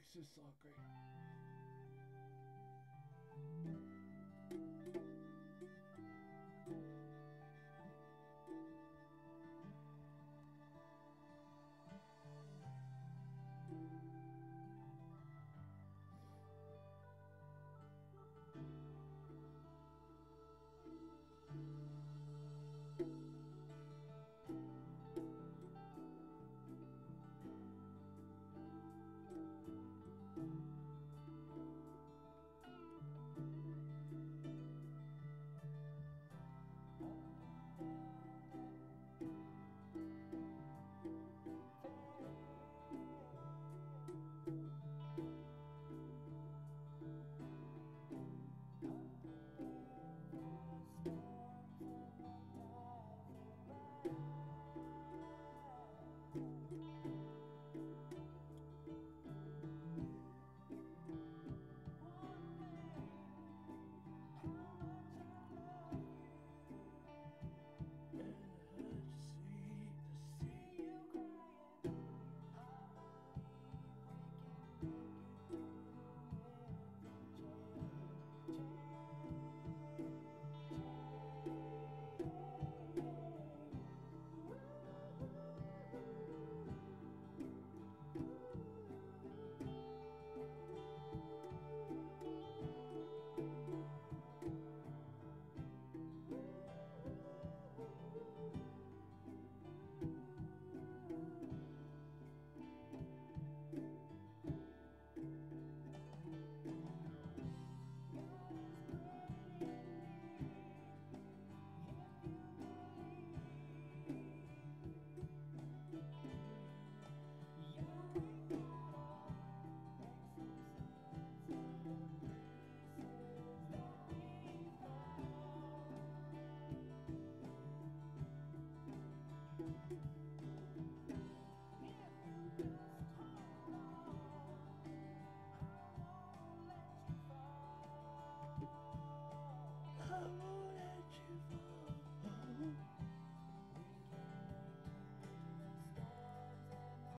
Texas. Oh, great.